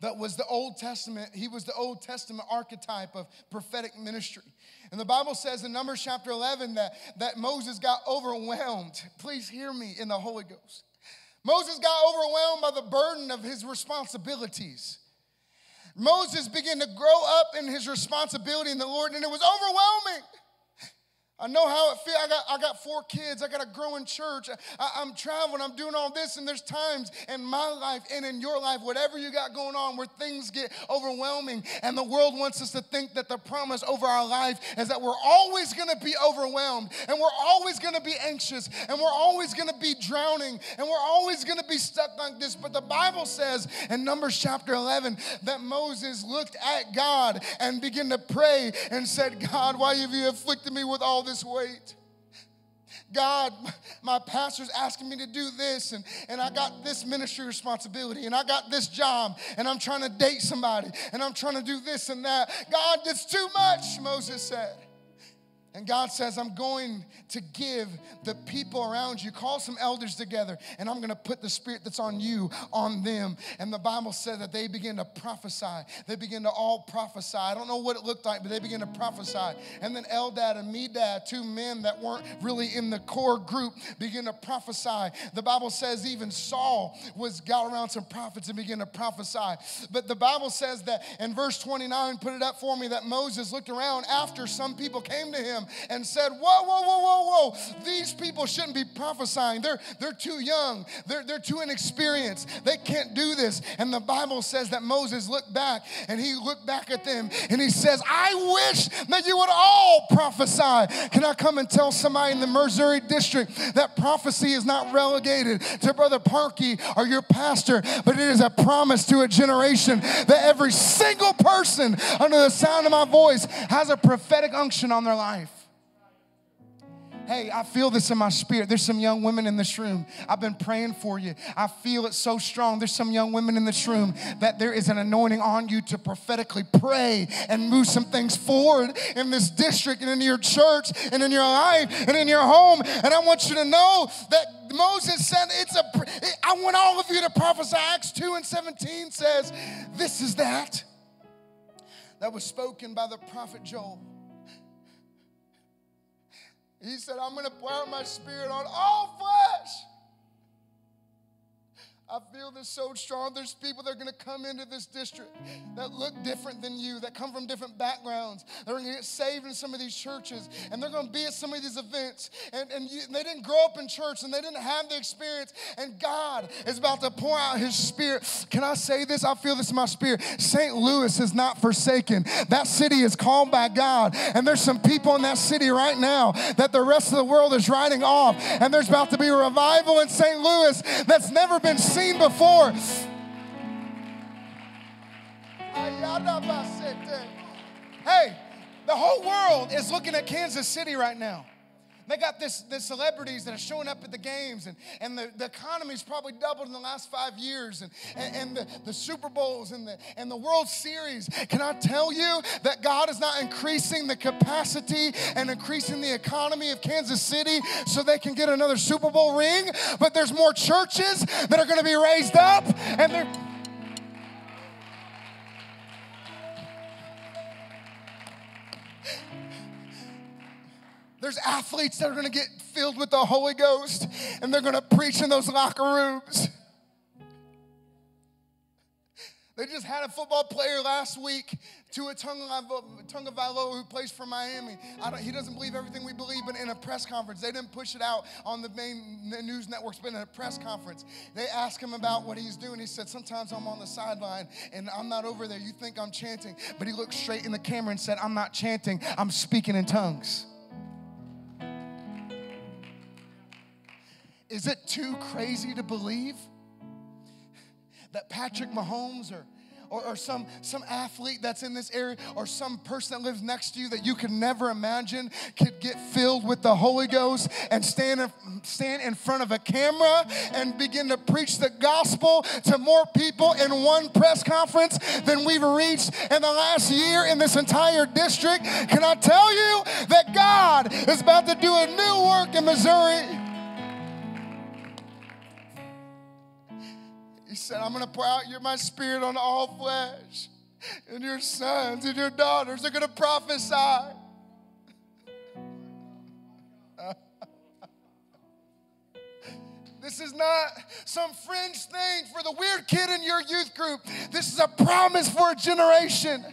S1: that was the Old Testament, he was the Old Testament archetype of prophetic ministry. And the Bible says in Numbers chapter 11 that, that Moses got overwhelmed. Please hear me in the Holy Ghost. Moses got overwhelmed by the burden of his responsibilities. Moses began to grow up in his responsibility in the Lord, and it was overwhelming. I know how it feels. I got, I got four kids. I got a growing church. I, am traveling. I'm doing all this. And there's times in my life and in your life, whatever you got going on, where things get overwhelming. And the world wants us to think that the promise over our life is that we're always going to be overwhelmed and we're always going to be anxious and we're always going to be drowning and we're always going to be stuck like this. But the Bible says in Numbers chapter 11 that Moses looked at God and began to pray and said, God, why have you afflicted me with all this weight. God, my pastor's asking me to do this, and, and I got this ministry responsibility, and I got this job, and I'm trying to date somebody, and I'm trying to do this and that. God, it's too much, Moses said. And God says, I'm going to give the people around you, call some elders together, and I'm going to put the spirit that's on you on them. And the Bible said that they begin to prophesy. They begin to all prophesy. I don't know what it looked like, but they begin to prophesy. And then Eldad and Medad, two men that weren't really in the core group, begin to prophesy. The Bible says even Saul was got around some prophets and began to prophesy. But the Bible says that in verse 29, put it up for me, that Moses looked around after some people came to him and said, Whoa, whoa, whoa, whoa, whoa. These people shouldn't be prophesying. They're, they're too young, they're, they're too inexperienced. They can't do this. And the Bible says that Moses looked back and he looked back at them and he says, I wish that you would all prophesy. Can I come and tell somebody in the Missouri district that prophecy is not relegated to Brother Parkey or your pastor, but it is a promise to a generation that every single person under the sound of my voice has a prophetic unction on their life. Hey, I feel this in my spirit. There's some young women in this room. I've been praying for you. I feel it so strong. There's some young women in this room that there is an anointing on you to prophetically pray and move some things forward in this district and in your church and in your life and in your home. And I want you to know that Moses said, It's a, I want all of you to prophesy. Acts 2 and 17 says, This is that that was spoken by the prophet Joel. He said, I'm going to pour out my spirit on all flesh. I feel this so strong. There's people that are going to come into this district that look different than you, that come from different backgrounds. They're going to get saved in some of these churches, and they're going to be at some of these events. And, and, you, and they didn't grow up in church, and they didn't have the experience. And God is about to pour out His Spirit. Can I say this? I feel this in my spirit. St. Louis is not forsaken. That city is called by God, and there's some people in that city right now that the rest of the world is writing off. And there's about to be a revival in St. Louis that's never been seen before. Hey, the whole world is looking at Kansas City right now. They got this, the celebrities that are showing up at the games, and, and the, the economy's probably doubled in the last five years, and, and, and, the, the Super Bowls and the, and the World Series. Can I tell you that God is not increasing the capacity and increasing the economy of Kansas City so they can get another Super Bowl ring? But there's more churches that are going to be raised up, and they're There's athletes that are going to get filled with the Holy Ghost and they're going to preach in those locker rooms. They just had a football player last week to a tongue of Tagovailoa who plays for Miami. he doesn't believe everything we believe, but in a press conference, they didn't push it out on the main news networks, but in a press conference, they asked him about what he's doing. He said, Sometimes I'm on the sideline and I'm not over there. You think I'm chanting. But he looked straight in the camera and said, I'm not chanting, I'm speaking in tongues. Is it too crazy to believe that Patrick Mahomes or or, or, some, some athlete that's in this area or some person that lives next to you that you could never imagine could get filled with the Holy Ghost and stand in, stand in front of a camera and begin to preach the gospel to more people in one press conference than we've reached in the last year in this entire district. Can I tell you that God is about to do a new work in Missouri? He said, I'm going to pour out your, my spirit on all flesh, and your sons and your daughters are going to prophesy. This is not some fringe thing for the weird kid in your youth group. This is a promise for a generation.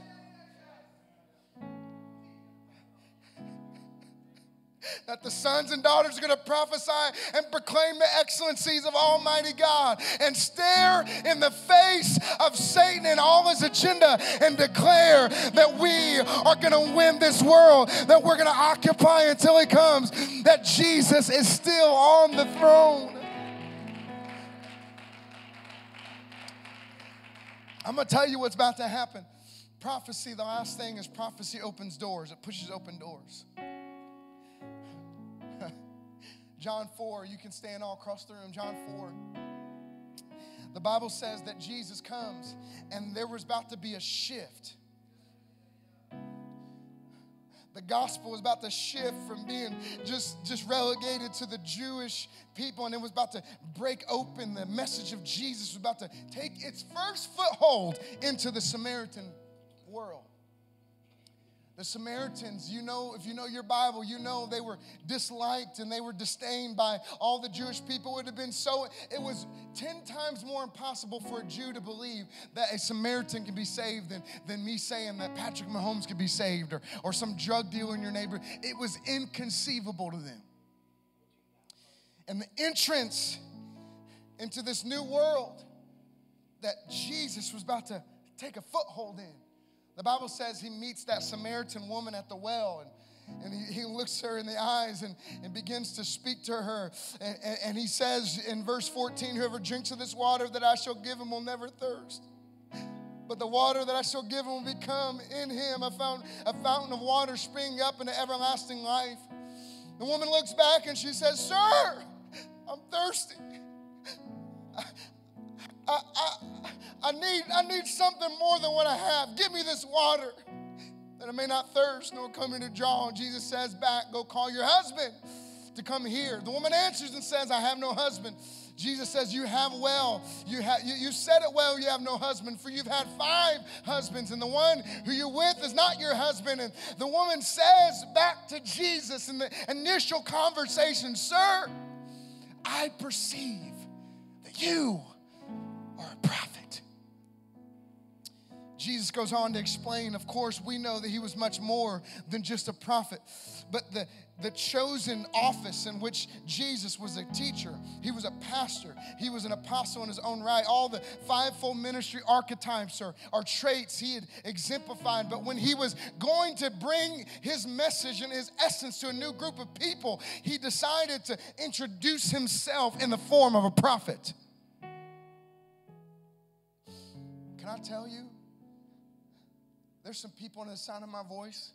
S1: That the sons and daughters are going to prophesy and proclaim the excellencies of Almighty God and stare in the face of Satan and all his agenda and declare that we are going to win this world, that we're going to occupy until he comes, that Jesus is still on the throne. I'm going to tell you what's about to happen. Prophecy, the last thing is prophecy opens doors, it pushes open doors. John 4, you can stand all across the room. John 4. The Bible says that Jesus comes and there was about to be a shift. The gospel was about to shift from being just, just relegated to the Jewish people and it was about to break open. The message of Jesus was about to take its first foothold into the Samaritan world. The Samaritans, you know, if you know your Bible, you know they were disliked and they were disdained by all the Jewish people. It would have been so, it was 10 times more impossible for a Jew to believe that a Samaritan can be saved than, than me saying that Patrick Mahomes could be saved or, or some drug dealer in your neighborhood. It was inconceivable to them. And the entrance into this new world that Jesus was about to take a foothold in the Bible says he meets that Samaritan woman at the well and, and he, he looks her in the eyes and, and begins to speak to her. And, and, and he says in verse 14, Whoever drinks of this water that I shall give him will never thirst. But the water that I shall give him will become in him a fountain, a fountain of water springing up into everlasting life. The woman looks back and she says, Sir, I'm thirsty. I, I, I, need, I need something more than what I have. Give me this water that I may not thirst nor come into draw. Jesus says back, Go call your husband to come here. The woman answers and says, I have no husband. Jesus says, You have well. You, have, you, you said it well, you have no husband, for you've had five husbands, and the one who you're with is not your husband. And the woman says back to Jesus in the initial conversation, Sir, I perceive that you Jesus goes on to explain, of course, we know that he was much more than just a prophet, but the, the chosen office in which Jesus was a teacher, he was a pastor, he was an apostle in his own right. All the fivefold ministry archetypes are, are traits he had exemplified. But when he was going to bring his message and his essence to a new group of people, he decided to introduce himself in the form of a prophet. Can I tell you? There's some people in the sound of my voice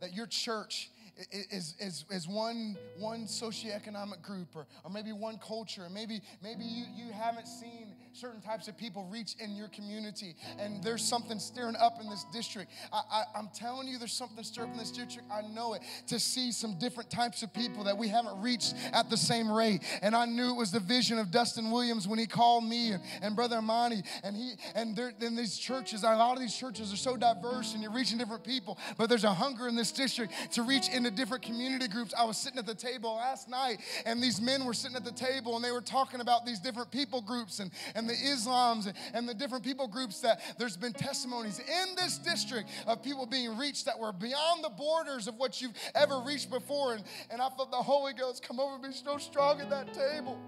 S1: that your church is, is, is one, one socioeconomic group or, or maybe one culture. and Maybe, maybe you, you haven't seen certain types of people reach in your community and there's something stirring up in this district. I, am telling you, there's something stirring up in this district. I know it to see some different types of people that we haven't reached at the same rate. And I knew it was the vision of Dustin Williams when he called me and, and Brother Amani. And he and there in these churches, a lot of these churches are so diverse and you're reaching different people, but there's a hunger in this district to reach into different community groups. I was sitting at the table last night and these men were sitting at the table and they were talking about these different people groups and the Islams and the different people groups that there's been testimonies in this district of people being reached that were beyond the borders of what you've ever reached before. And, and I felt the Holy Ghost come over me so strong at that table.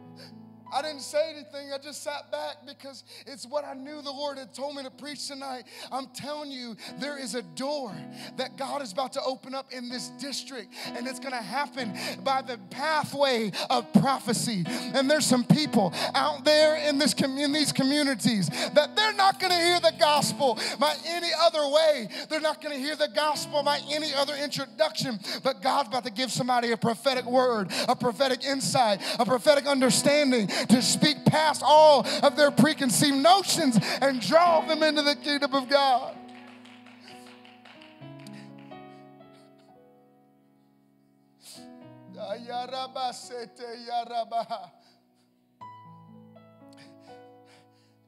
S1: I didn't say anything. I just sat back because it's what I knew the Lord had told me to preach tonight. I'm telling you, there is a door that God is about to open up in this district, and it's going to happen by the pathway of prophecy. And there's some people out there in this in these communities that they're not going to hear the gospel by any other way. They're not going to hear the gospel by any other introduction. But God's about to give somebody a prophetic word, a prophetic insight, a prophetic understanding to speak past all of their preconceived notions and draw them into the kingdom of God.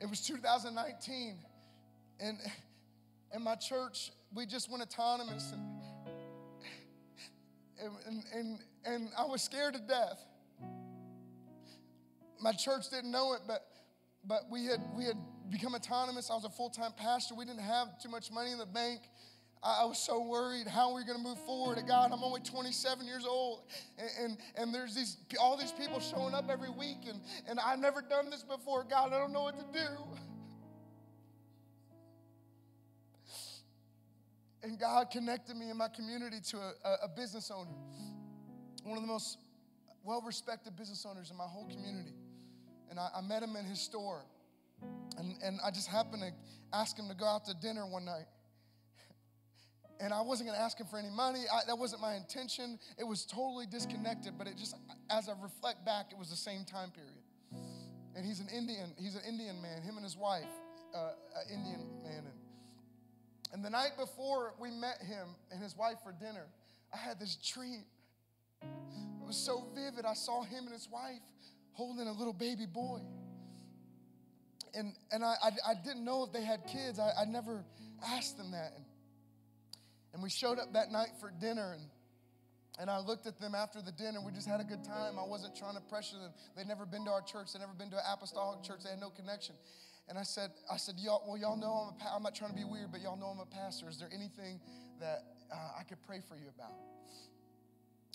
S1: It was 2019, and in my church, we just went autonomous, and, and, and, and I was scared to death my church didn't know it, but but we had we had become autonomous. I was a full-time pastor. We didn't have too much money in the bank. I, I was so worried how are we were going to move forward. God, I'm only 27 years old, and, and and there's these all these people showing up every week, and and I've never done this before. God, I don't know what to do. And God connected me in my community to a, a business owner, one of the most well respected business owners in my whole community and I, I met him in his store. And, and I just happened to ask him to go out to dinner one night. And I wasn't going to ask him for any money. I, that wasn't my intention. It was totally disconnected, but it just, as I reflect back, it was the same time period. And he's an Indian, he's an Indian man, him and his wife, uh, an Indian man. And, and the night before we met him and his wife for dinner, I had this dream. It was so vivid. I saw him and his wife holding a little baby boy. And, and I, I, I didn't know if they had kids. I, I never asked them that. And, and we showed up that night for dinner, and, and I looked at them after the dinner. We just had a good time. I wasn't trying to pressure them. They'd never been to our church, they'd never been to an apostolic church, they had no connection. And I said, I said, y'all, well, y'all know I'm, a, I'm not trying to be weird, but y'all know I'm a pastor. Is there anything that uh, I could pray for you about?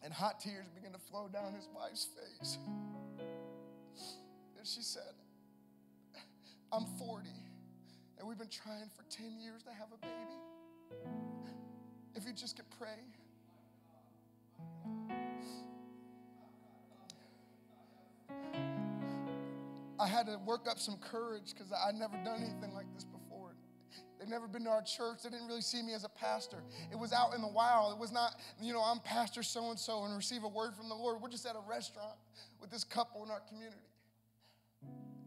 S1: And hot tears began to flow down his wife's face she said, I'm 40 and we've been trying for 10 years to have a baby. If you just could pray. I had to work up some courage because I'd never done anything like this before. They'd never been to our church. They didn't really see me as a pastor. It was out in the wild. It was not, you know, I'm pastor so and so and receive a word from the Lord. We're just at a restaurant with this couple in our community.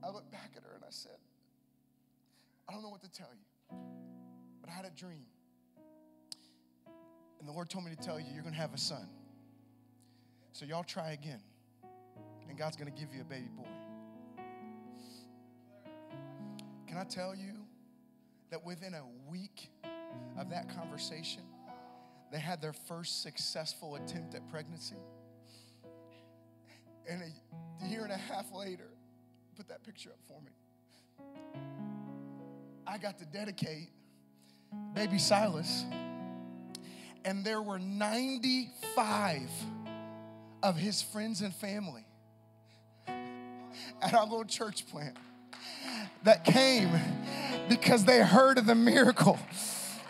S1: I looked back at her and I said, I don't know what to tell you, but I had a dream. And the Lord told me to tell you, you're going to have a son. So y'all try again. And God's going to give you a baby boy. Can I tell you that within a week of that conversation, they had their first successful attempt at pregnancy? And a year and a half later, put that picture up for me. I got to dedicate baby Silas, and there were 95 of his friends and family at our little church plant that came because they heard of the miracle.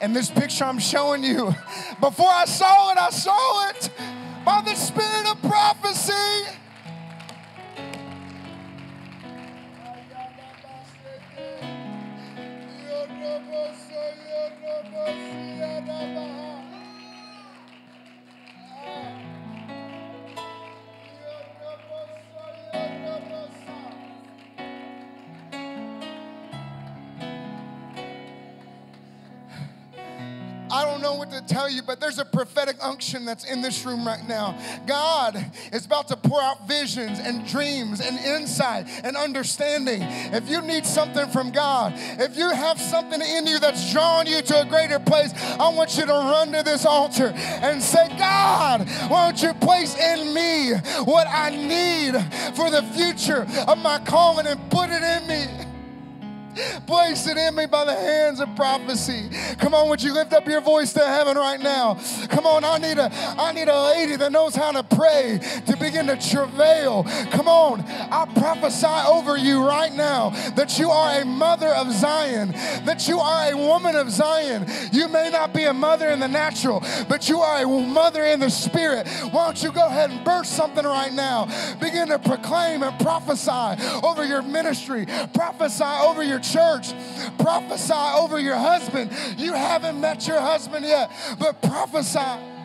S1: And this picture I'm showing you, before I saw it, I saw it by the spirit of prophecy. Don't know what to tell you, but there's a prophetic unction that's in this room right now. God is about to pour out visions and dreams and insight and understanding. If you need something from God, if you have something in you that's drawing you to a greater place, I want you to run to this altar and say, God, why don't you place in me what I need for the future of my calling and put it in me? Place it in me by the hands of prophecy. Come on, would you lift up your voice to heaven right now? Come on, I need a I need a lady that knows how to pray to begin to travail. Come on, I prophesy over you right now that you are a mother of Zion, that you are a woman of Zion. You may not be a mother in the natural, but you are a mother in the spirit. Why don't you go ahead and burst something right now? Begin to proclaim and prophesy over your ministry, prophesy over your church. Prophesy over your husband. You haven't met your husband yet, but prophesy.